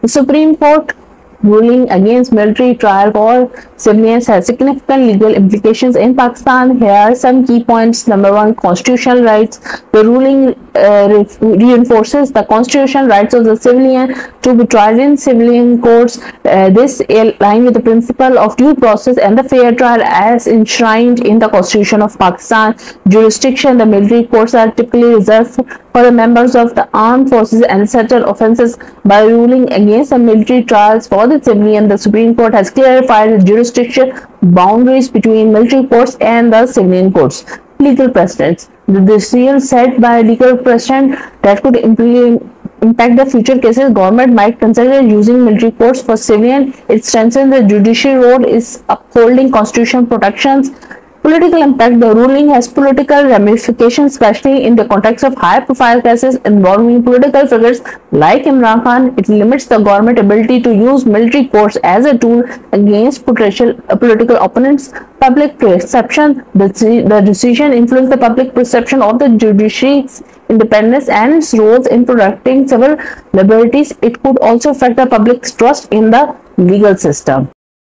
The Supreme Court ruling against military trial for civilians has significant legal implications in Pakistan. Here are some key points. Number one, constitutional rights. The ruling uh, reinforces the constitutional rights of the civilian to be tried in civilian courts. Uh, this aligns with the principle of due process and the fair trial as enshrined in the Constitution of Pakistan. Jurisdiction, the military courts are typically reserved for the members of the armed forces and certain offences by ruling against the military trials for the civilian. The Supreme Court has clarified the jurisdiction boundaries between military courts and the civilian courts. Legal precedents. The decision set by a legal precedent that could impact the future cases government might consider using military courts for civilian. It strengthens the judicial role is upholding constitutional protections Political impact The ruling has political ramifications, especially in the context of high-profile cases involving political figures like Imran Khan. It limits the government ability to use military courts as a tool against potential uh, political opponents. Public perception the, the decision influenced the public perception of the judiciary's independence and its roles in protecting civil liberties. It could also affect the public's trust in the legal system.